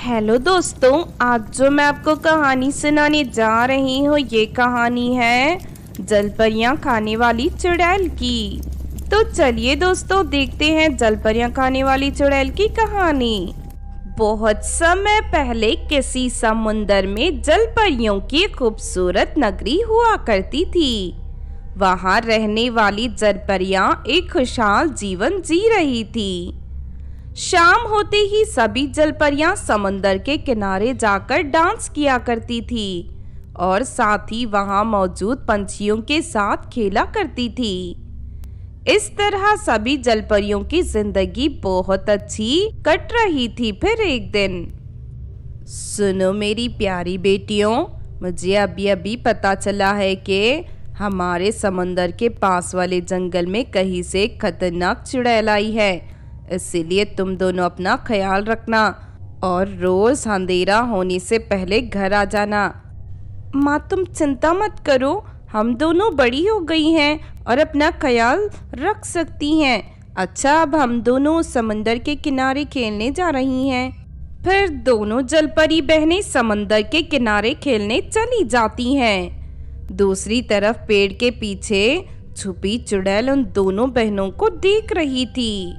Hello दोस्तों, आज जो मैं आपको कहानी सुनाने जा रही हूँ, ये कहानी है जलपरियाँ खाने वाली चुड़ैल की। तो चलिए दोस्तों, देखते हैं जलपरियाँ खाने वाली चुड़ैल की कहानी। बहुत समय पहले किसी समुंदर में जलपरियों की खूबसूरत नगरी हुआ करती थी। वहाँ रहने वाली जलपरियाँ एक खुशहाल जीवन जी रही थी। शाम होते ही सभी जलपरियाँ समंदर के किनारे जाकर डांस किया करती थी और साथ ही वहाँ मौजूद पंछियों के साथ खेला करती थी। इस तरह सभी जलपरियों की ज़िंदगी बहुत अच्छी कट रही थी फिर एक दिन। सुनो मेरी प्यारी बेटियों, मुझे अभी अभी पता चला है कि हमारे समंदर के पास वाले जंगल में कहीं से खतरनाक चुड़ैल आई है। इसीलिए तुम दोनों अपना ख्याल रखना और रोज अंधेरा होने से पहले घर आ जाना। माँ, तुम चिंता मत करो। हम दोनों बड़ी हो गई हैं और अपना ख्याल रख सकती हैं। अच्छा अब हम दोनों समंदर के किनारे खेलने जा रही हैं। फिर दोनों जलपरी बहनें समंदर के किनारे खेलने चली जाती हैं। दूसरी तरफ़ पेड़ के पीछे छुपी चुड़ैल उन दोनों बहनों को देख रही थी।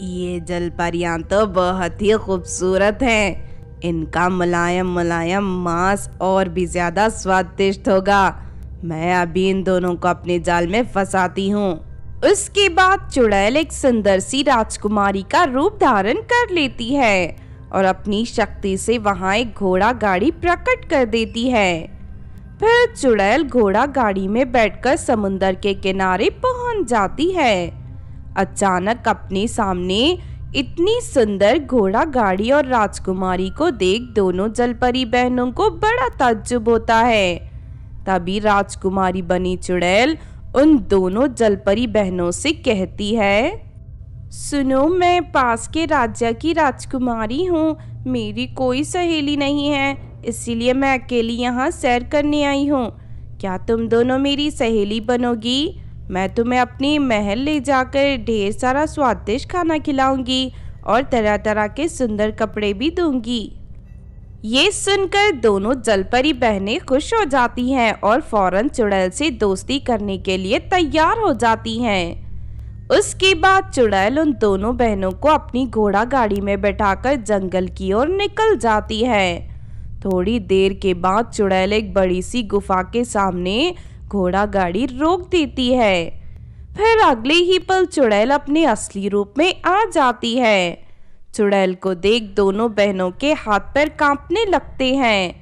ये जलपरियाँ तो बहुत ही खूबसूरत हैं। इनका मुलायम मुलायम मांस और भी ज़्यादा स्वादिष्ट होगा। मैं अभी इन दोनों को अपने जाल में फंसाती हूँ। उसके बाद चुड़ैल एक सुंदर सी राजकुमारी का रूप धारण कर लेती है और अपनी शक्ति से वहाँ एक घोड़ा गाड़ी प्रकट कर देती है। फिर चुड़ैल घोड़ा गाड़ी में बैठकर समुन्दर के किनारे पहुँच जाती है। अचानक अपने सामने इतनी सुंदर घोड़ा गाड़ी और राजकुमारी को देख दोनों जलपरी बहनों को बड़ा ताज्जुब होता है। तभी राजकुमारी बनी चुड़ैल उन दोनों जलपरी बहनों से कहती है, सुनो, मैं पास के राज्य की राजकुमारी हूँ, मेरी कोई सहेली नहीं है, इसीलिए मैं अकेली यहाँ सैर करने आई हूँ। क्या तुम दोनों मेरी सहेली बनोगी? मैं तुम्हें अपनी महल ले जाकर ढेर सारा स्वादिष्ट खाना खिलाऊँगी और तरह तरह के सुंदर कपड़े भी दूँगी। ये सुनकर दोनों जलपरी बहनें खुश हो जाती हैं और फ़ौरन चुड़ैल से दोस्ती करने के लिए तैयार हो जाती हैं। उसके बाद चुड़ैल उन दोनों बहनों को अपनी घोड़ा गाड़ी में बैठाकर जंगल की ओर निकल जाती है। थोड़ी देर के बाद चुड़ैल एक बड़ी सी गुफा के सामने घोड़ा गाड़ी रोक देती है। फिर अगले ही पल चुड़ैल अपने असली रूप में आ जाती है। चुड़ैल को देख दोनों बहनों के हाथ पैर कांपने लगते हैं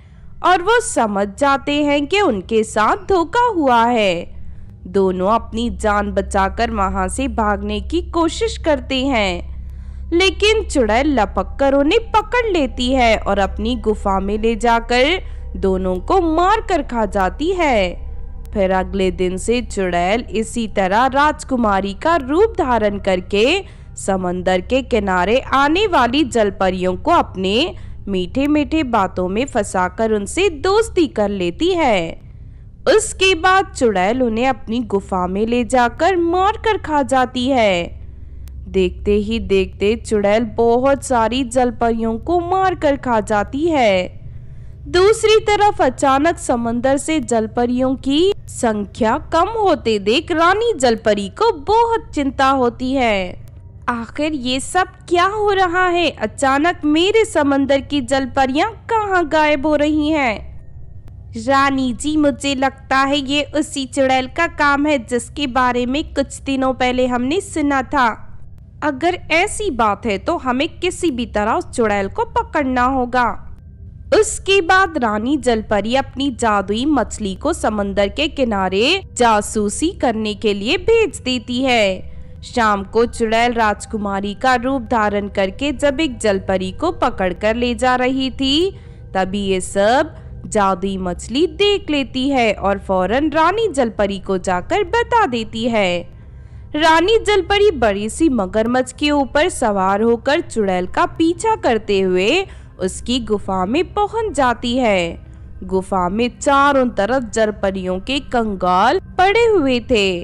और वो समझ जाते हैं कि उनके साथ धोखा हुआ है। दोनों अपनी जान बचाकर वहाँ से भागने की कोशिश करते हैं, लेकिन चुड़ैल लपक कर उन्हें पकड़ लेती है और अपनी गुफा में ले जाकर दोनों को मार कर खा जाती है। फिर अगले दिन से चुड़ैल इसी तरह राजकुमारी का रूप धारण करके समंदर के किनारे आने वाली जलपरियों को अपने मीठे मीठे बातों में फंसाकर उनसे दोस्ती कर लेती है। उसके बाद चुड़ैल उन्हें अपनी गुफा में ले जाकर मार कर खा जाती है। देखते ही देखते चुड़ैल बहुत सारी जलपरियों को मार कर खा जाती है। दूसरी तरफ़ अचानक समंदर से जलपरियों की संख्या कम होते देख रानी जलपरी को बहुत चिंता होती है। आखिर ये सब क्या हो रहा है? अचानक मेरे समंदर की जलपरियाँ कहाँ गायब हो रही हैं? रानी जी, मुझे लगता है ये उसी चुड़ैल का काम है जिसके बारे में कुछ दिनों पहले हमने सुना था। अगर ऐसी बात है तो हमें किसी भी तरह उस चुड़ैल को पकड़ना होगा। उसके बाद रानी जलपरी अपनी जादुई मछली को समंदर के किनारे जासूसी करने के लिए भेज देती है। शाम को चुड़ैल राजकुमारी का रूप धारण करके जब एक जलपरी को पकड़ कर ले जा रही थी, तभी ये सब जादुई मछली देख लेती है और फ़ौरन रानी जलपरी को जाकर बता देती है। रानी जलपरी बड़ी सी मगरमच्छ के ऊपर सवार होकर चुड़ैल का पीछा करते हुए उसकी गुफा में पहुँच जाती है। गुफा में चारों तरफ़ जरपरियों के कंगाल पड़े हुए थे।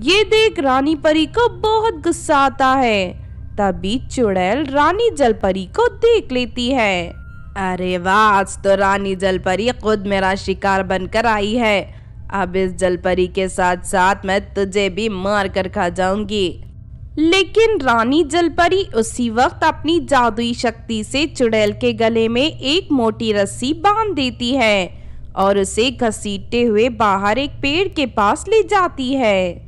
ये देख रानी परी को बहुत गुस्सा आता है। तभी चुड़ैल रानी जलपरी को देख लेती है। अरे वाह, आज तो रानी जलपरी खुद मेरा शिकार बनकर आई है। अब इस जलपरी के साथ साथ मैं तुझे भी मार कर खा जाऊँगी। लेकिन रानी जलपरी उसी वक्त अपनी जादुई शक्ति से चुड़ैल के गले में एक मोटी रस्सी बाँध देती है और उसे घसीटते हुए बाहर एक पेड़ के पास ले जाती है।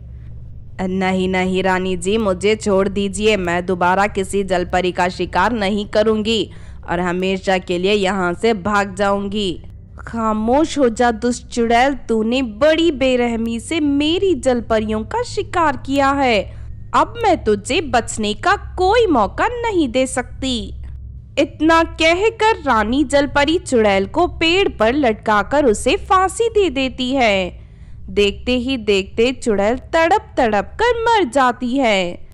नहीं नहीं, रानी जी, मुझे छोड़ दीजिए। मैं दोबारा किसी जलपरी का शिकार नहीं करूँगी और हमेशा के लिए यहाँ से भाग जाऊँगी। खामोश हो जा दुष्ट चुड़ैल, तूने बड़ी बेरहमी से मेरी जलपरियों का शिकार किया है। अब मैं तुझे बचने का कोई मौका नहीं दे सकती। इतना कहकर रानी जलपरी चुड़ैल को पेड़ पर लटकाकर उसे फांसी दे देती है। देखते ही देखते चुड़ैल तड़प तड़प कर मर जाती है।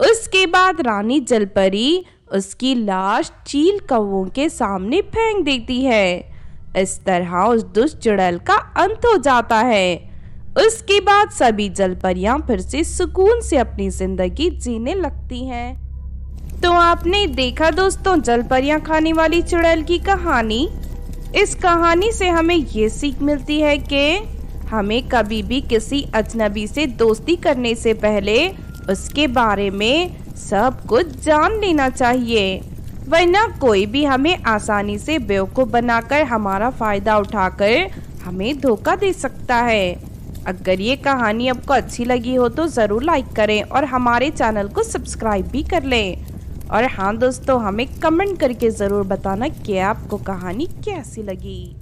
उसके बाद रानी जलपरी उसकी लाश चील कौओं के सामने फेंक देती है। इस तरह उस दुष्ट चुड़ैल का अंत हो जाता है। उसके बाद सभी जल जलपरियाँ फिर से सुकून से अपनी ज़िंदगी जीने लगती हैं। तो आपने देखा दोस्तों जल जलपरियाँ खाने वाली चुड़ैल की कहानी? इस कहानी से हमें ये सीख मिलती है कि हमें कभी भी किसी अजनबी से दोस्ती करने से पहले उसके बारे में सब कुछ जान लेना चाहिए, वरना कोई भी हमें आसानी से बेवकूफ़ बनाकर हमारा फ़ायदा उठाकर हमें धोखा दे सकता है। अगर ये कहानी आपको अच्छी लगी हो तो ज़रूर लाइक करें और हमारे चैनल को सब्सक्राइब भी कर लें। और हाँ दोस्तों, हमें कमेंट करके ज़रूर बताना कि आपको कहानी कैसी लगी।